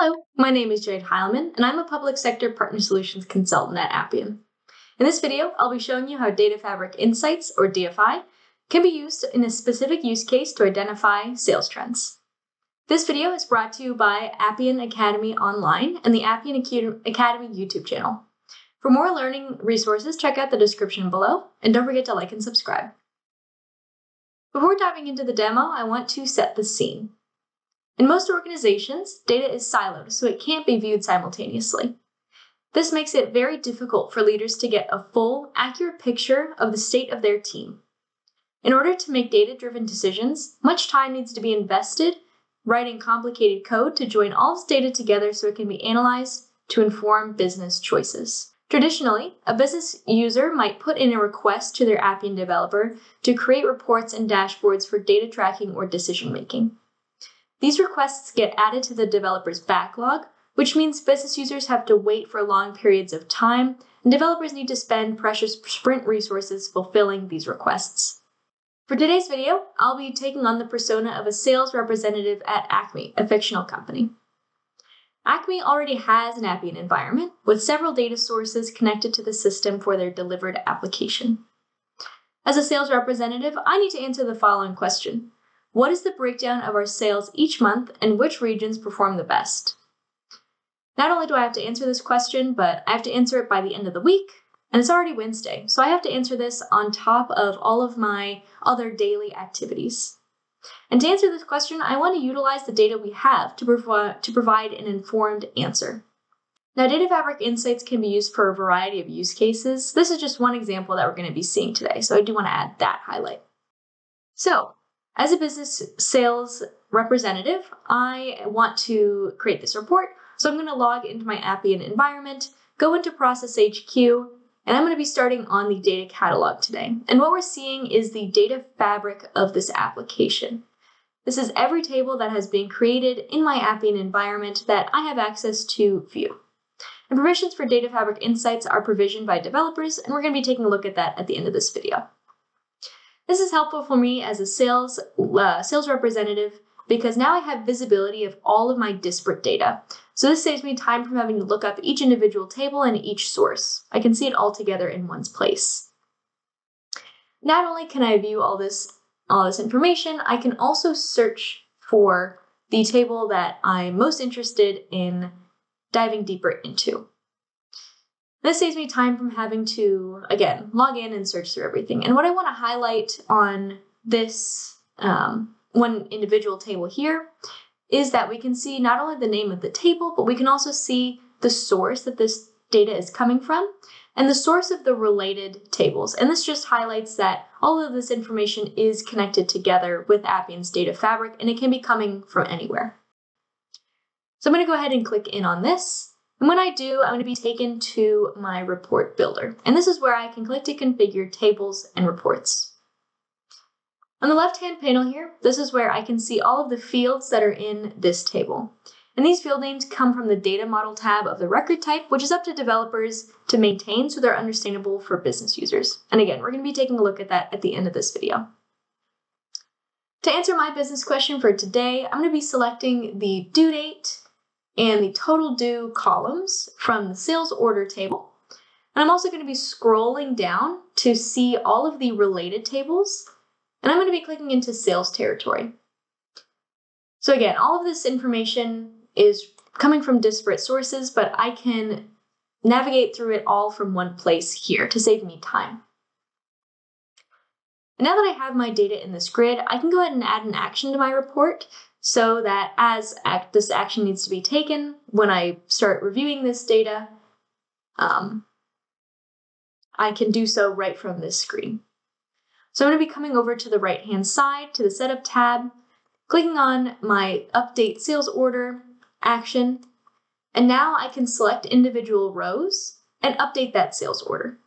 Hello, my name is Jade Heilman, and I'm a Public Sector Partner Solutions Consultant at Appian. In this video, I'll be showing you how Data Fabric Insights, or DFI, can be used in a specific use case to identify sales trends. This video is brought to you by Appian Academy Online and the Appian Academy YouTube channel. For more learning resources, check out the description below, and don't forget to like and subscribe. Before diving into the demo, I want to set the scene. In most organizations, data is siloed, so it can't be viewed simultaneously. This makes it very difficult for leaders to get a full, accurate picture of the state of their team. In order to make data driven decisions, much time needs to be invested writing complicated code to join all this data together so it can be analyzed to inform business choices. Traditionally, a business user might put in a request to their Appian developer to create reports and dashboards for data tracking or decision making. These requests get added to the developer's backlog, which means business users have to wait for long periods of time, and developers need to spend precious sprint resources fulfilling these requests. For today's video, I'll be taking on the persona of a sales representative at Acme, a fictional company. Acme already has an Appian environment with several data sources connected to the system for their delivered application. As a sales representative, I need to answer the following question What is the breakdown of our sales each month and which regions perform the best? Not only do I have to answer this question, but I have to answer it by the end of the week, and it's already Wednesday, so I have to answer this on top of all of my other daily activities. And to answer this question, I want to utilize the data we have to, provi- to provide an informed answer. Now, Data Fabric Insights can be used for a variety of use cases. This is just one example that we're going to be seeing today, so I do want to add that highlight. So, as a business sales representative, I want to create this report. So I'm going to log into my Appian environment, go into Process HQ, and I'm going to be starting on the data catalog today. And what we're seeing is the data fabric of this application. This is every table that has been created in my Appian environment that I have access to view. And permissions for Data Fabric Insights are provisioned by developers, and we're going to be taking a look at that at the end of this video. This is helpful for me as a sales, uh, sales representative because now I have visibility of all of my disparate data. So this saves me time from having to look up each individual table and each source. I can see it all together in one's place. Not only can I view all this all this information, I can also search for the table that I'm most interested in diving deeper into. This saves me time from having to, again, log in and search through everything. And what I want to highlight on this um, one individual table here is that we can see not only the name of the table, but we can also see the source that this data is coming from and the source of the related tables. And this just highlights that all of this information is connected together with Appian's data fabric and it can be coming from anywhere. So I'm going to go ahead and click in on this. And when I do, I'm going to be taken to my report builder. And this is where I can click to configure tables and reports. On the left-hand panel here, this is where I can see all of the fields that are in this table. And these field names come from the data model tab of the record type, which is up to developers to maintain so they're understandable for business users. And again, we're going to be taking a look at that at the end of this video. To answer my business question for today, I'm going to be selecting the due date and the total due columns from the sales order table. And I'm also going to be scrolling down to see all of the related tables. And I'm going to be clicking into sales territory. So again, all of this information is coming from disparate sources, but I can navigate through it all from one place here to save me time. Now that I have my data in this grid, I can go ahead and add an action to my report so that as act, this action needs to be taken, when I start reviewing this data, um, I can do so right from this screen. So I'm going to be coming over to the right hand side to the setup tab, clicking on my update sales order, action, and now I can select individual rows and update that sales order.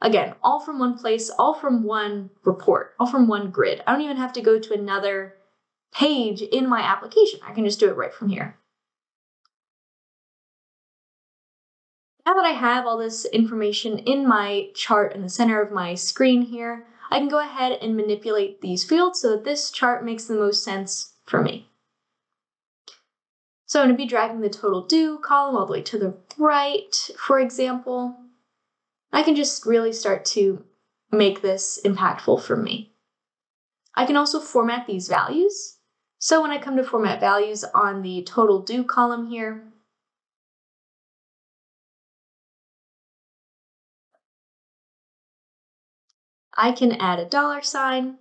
Again, all from one place, all from one report, all from one grid. I don't even have to go to another page in my application. I can just do it right from here. Now that I have all this information in my chart in the center of my screen here, I can go ahead and manipulate these fields so that this chart makes the most sense for me. So I'm going to be dragging the total due column all the way to the right, for example. I can just really start to make this impactful for me. I can also format these values. So when I come to format values on the total due column here, I can add a dollar sign,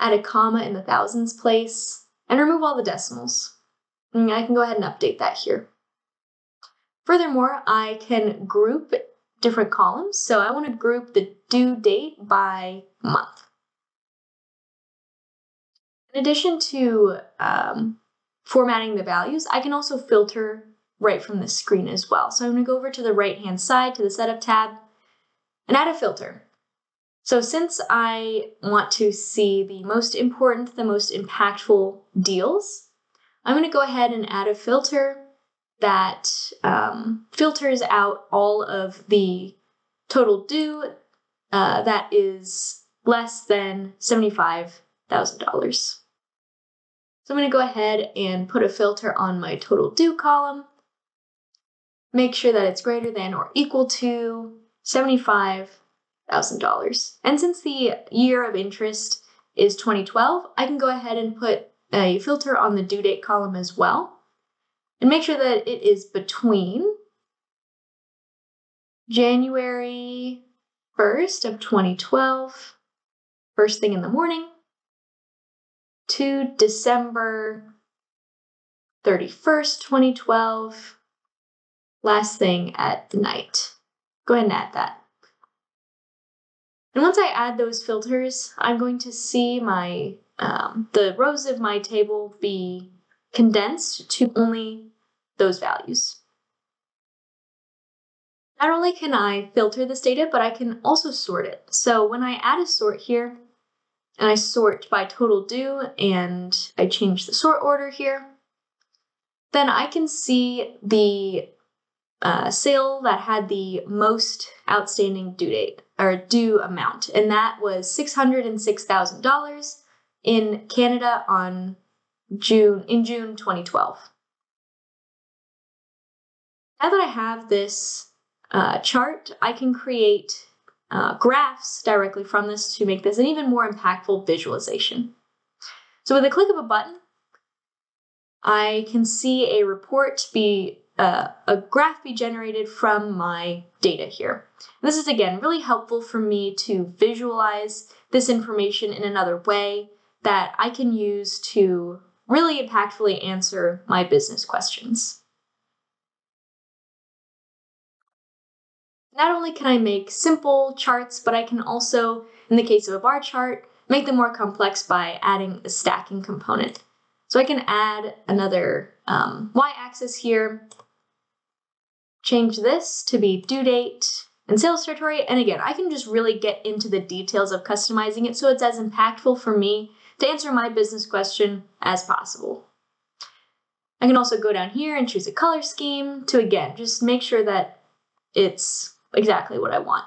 add a comma in the thousands place, and remove all the decimals. And I can go ahead and update that here. Furthermore, I can group different columns. So I want to group the due date by month. In addition to um, formatting the values, I can also filter right from the screen as well. So I'm going to go over to the right hand side to the setup tab and add a filter. So since I want to see the most important, the most impactful deals, I'm going to go ahead and add a filter that um, filters out all of the total due uh, that is less than $75,000. So I'm going to go ahead and put a filter on my total due column. Make sure that it's greater than or equal to $75,000. And since the year of interest is 2012, I can go ahead and put a filter on the due date column as well. And make sure that it is between January 1st of 2012, first thing in the morning, to December 31st, 2012, last thing at the night. Go ahead and add that. And once I add those filters, I'm going to see my um, the rows of my table be condensed to only those values. Not only can I filter this data, but I can also sort it. So when I add a sort here, and I sort by total due, and I change the sort order here, then I can see the uh, sale that had the most outstanding due date or due amount, and that was six hundred and six thousand dollars in Canada on June in June 2012. Now that I have this uh, chart, I can create uh, graphs directly from this to make this an even more impactful visualization. So with a click of a button, I can see a report be uh, a graph be generated from my data here. And this is again really helpful for me to visualize this information in another way that I can use to really impactfully answer my business questions. Not only can I make simple charts, but I can also, in the case of a bar chart, make them more complex by adding a stacking component. So I can add another um, y-axis here, change this to be due date and sales territory, and again, I can just really get into the details of customizing it so it's as impactful for me to answer my business question as possible. I can also go down here and choose a color scheme to again just make sure that it's exactly what I want.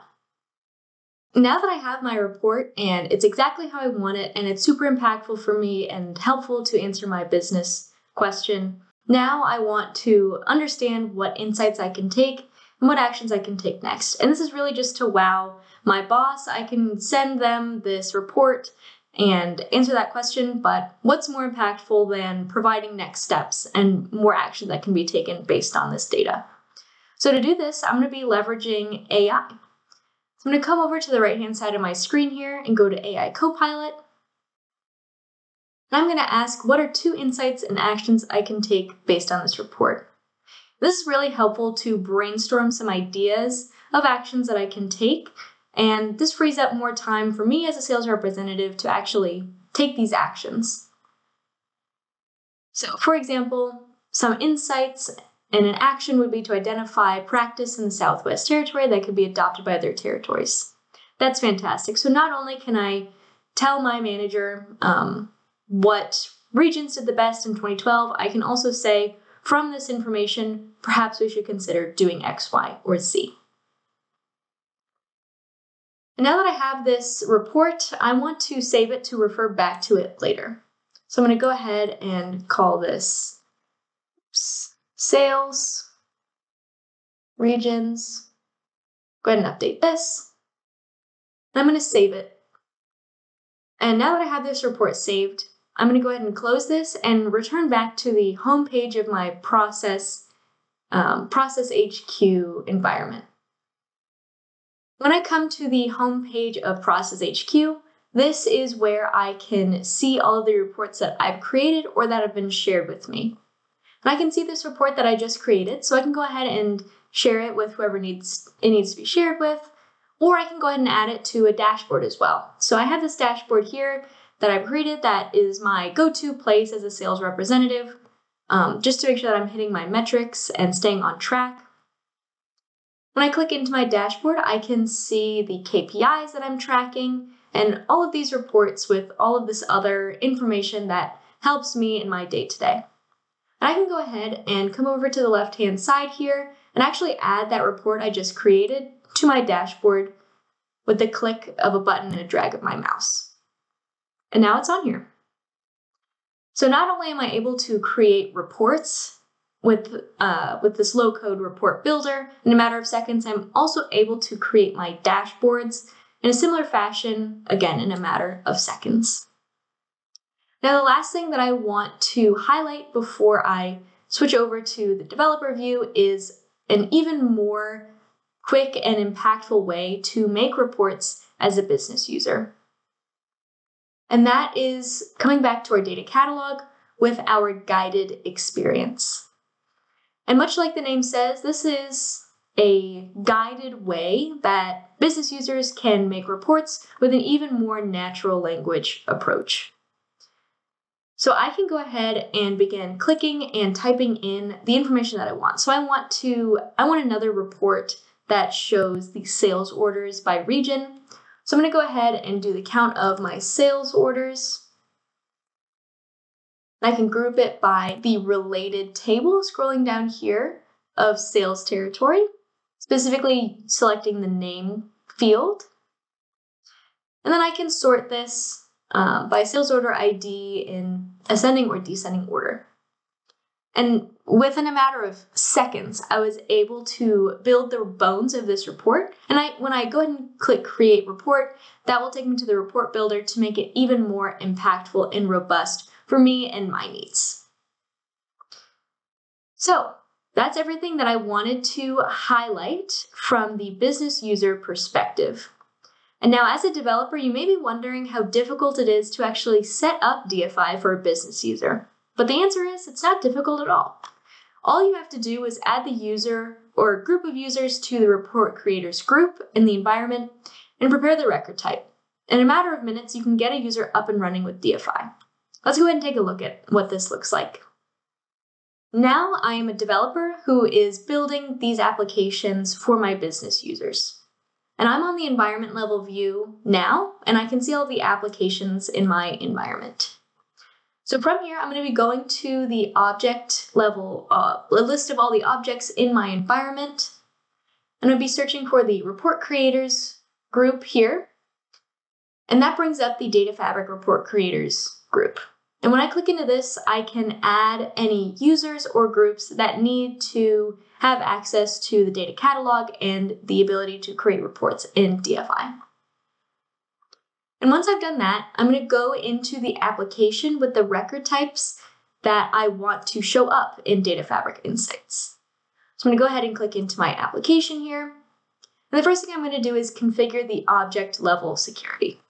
Now that I have my report and it's exactly how I want it and it's super impactful for me and helpful to answer my business question, now I want to understand what insights I can take and what actions I can take next. And this is really just to wow my boss. I can send them this report and answer that question, but what's more impactful than providing next steps and more action that can be taken based on this data? So to do this, I'm going to be leveraging AI. So I'm going to come over to the right hand side of my screen here and go to AI Copilot. And I'm going to ask what are two insights and actions I can take based on this report. This is really helpful to brainstorm some ideas of actions that I can take, and this frees up more time for me as a sales representative to actually take these actions. So, for example, some insights and an action would be to identify practice in the Southwest Territory that could be adopted by other territories. That's fantastic. So not only can I tell my manager um, what regions did the best in 2012, I can also say, from this information, perhaps we should consider doing X, Y, or Z. And now that I have this report, I want to save it to refer back to it later. So I'm going to go ahead and call this sales regions. Go ahead and update this. I'm going to save it. And now that I have this report saved, I'm going to go ahead and close this and return back to the home page of my process, um, process HQ environment. When I come to the home page of Process HQ, this is where I can see all of the reports that I've created or that have been shared with me. And I can see this report that I just created, so I can go ahead and share it with whoever needs it needs to be shared with, or I can go ahead and add it to a dashboard as well. So I have this dashboard here that I've created that is my go-to place as a sales representative, um, just to make sure that I'm hitting my metrics and staying on track. When I click into my dashboard, I can see the KPIs that I'm tracking and all of these reports with all of this other information that helps me in my day to day. I can go ahead and come over to the left hand side here and actually add that report I just created to my dashboard with the click of a button and a drag of my mouse. And now it's on here. So not only am I able to create reports with, uh, with this low code report builder in a matter of seconds, I'm also able to create my dashboards in a similar fashion, again, in a matter of seconds. Now, the last thing that I want to highlight before I switch over to the developer view is an even more quick and impactful way to make reports as a business user. And that is coming back to our data catalog with our guided experience. And much like the name says, this is a guided way that business users can make reports with an even more natural language approach. So I can go ahead and begin clicking and typing in the information that I want. So I want to I want another report that shows the sales orders by region. So I'm going to go ahead and do the count of my sales orders. I can group it by the related table scrolling down here of sales territory, specifically selecting the name field. And then I can sort this uh, by sales order ID in ascending or descending order. And within a matter of seconds, I was able to build the bones of this report. And I, when I go ahead and click create report, that will take me to the report builder to make it even more impactful and robust for me and my needs. So that's everything that I wanted to highlight from the business user perspective. And now, as a developer, you may be wondering how difficult it is to actually set up DFI for a business user. But the answer is it's not difficult at all. All you have to do is add the user or group of users to the report creators group in the environment and prepare the record type. In a matter of minutes, you can get a user up and running with DFI. Let's go ahead and take a look at what this looks like. Now I am a developer who is building these applications for my business users. And I'm on the environment level view now, and I can see all the applications in my environment. So from here, I'm going to be going to the object level, uh, a list of all the objects in my environment. And I'm going to be searching for the report creators group here. And that brings up the Data Fabric report creators group. And when I click into this, I can add any users or groups that need to have access to the data catalog and the ability to create reports in DFI. And once I've done that, I'm going to go into the application with the record types that I want to show up in Data Fabric Insights. So I'm going to go ahead and click into my application here. And the first thing I'm going to do is configure the object level security.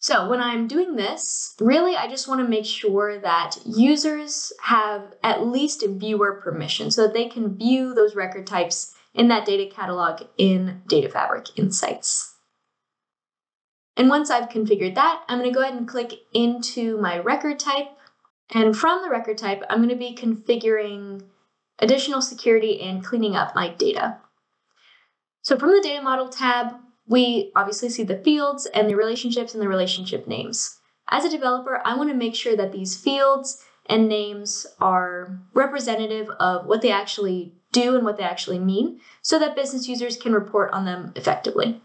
So when I'm doing this, really I just want to make sure that users have at least viewer permission so that they can view those record types in that data catalog in Data Fabric Insights. And once I've configured that, I'm going to go ahead and click into my record type. And from the record type, I'm going to be configuring additional security and cleaning up my data. So from the Data Model tab, we obviously see the fields and the relationships and the relationship names. As a developer, I want to make sure that these fields and names are representative of what they actually do and what they actually mean so that business users can report on them effectively.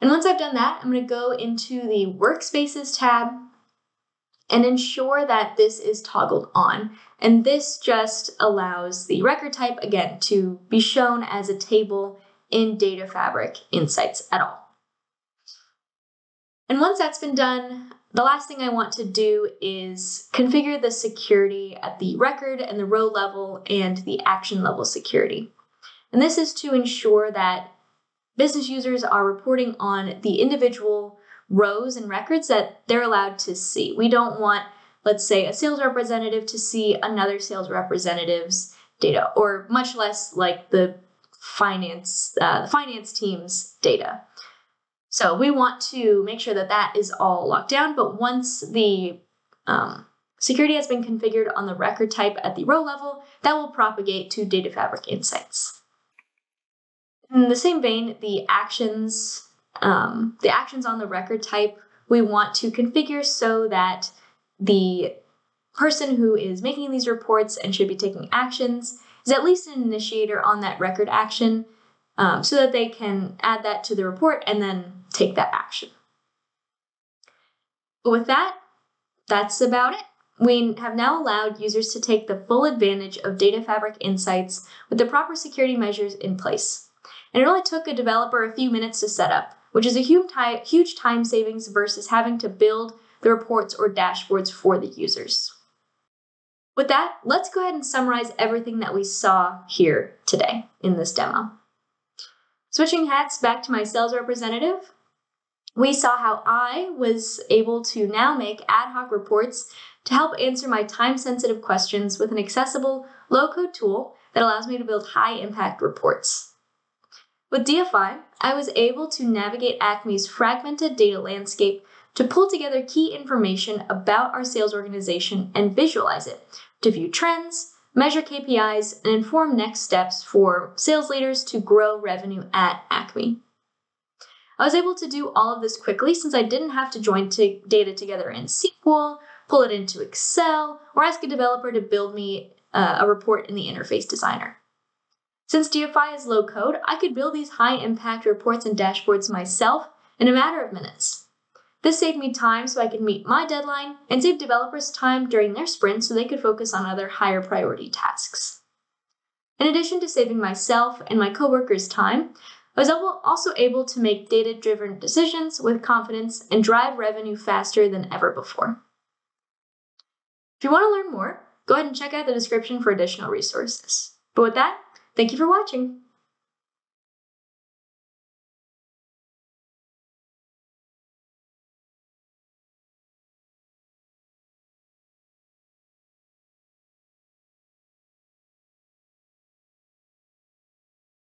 And once I've done that, I'm going to go into the Workspaces tab and ensure that this is toggled on. And this just allows the record type, again, to be shown as a table in Data Fabric Insights at all. And once that's been done, the last thing I want to do is configure the security at the record and the row level and the action level security. And this is to ensure that business users are reporting on the individual rows and records that they're allowed to see. We don't want, let's say, a sales representative to see another sales representative's data, or much less like the finance uh, finance team's data. So we want to make sure that that is all locked down. But once the um, security has been configured on the record type at the row level, that will propagate to Data Fabric Insights. In the same vein, the actions um, the actions on the record type we want to configure so that the person who is making these reports and should be taking actions is at least an initiator on that record action um, so that they can add that to the report and then take that action. But with that, that's about it. We have now allowed users to take the full advantage of Data Fabric Insights with the proper security measures in place. And it only took a developer a few minutes to set up, which is a huge time savings versus having to build the reports or dashboards for the users. With that, let's go ahead and summarize everything that we saw here today in this demo. Switching hats back to my sales representative, we saw how I was able to now make ad hoc reports to help answer my time sensitive questions with an accessible, low code tool that allows me to build high impact reports. With DFI, I was able to navigate Acme's fragmented data landscape to pull together key information about our sales organization and visualize it, to view trends, measure KPIs, and inform next steps for sales leaders to grow revenue at Acme. I was able to do all of this quickly since I didn't have to join t- data together in SQL, pull it into Excel, or ask a developer to build me uh, a report in the interface designer. Since DFI is low code, I could build these high impact reports and dashboards myself in a matter of minutes. This saved me time so I could meet my deadline and save developers time during their sprint so they could focus on other higher priority tasks. In addition to saving myself and my coworkers time, I was also able to make data driven decisions with confidence and drive revenue faster than ever before. If you want to learn more, go ahead and check out the description for additional resources. But with that, Thank you for watching.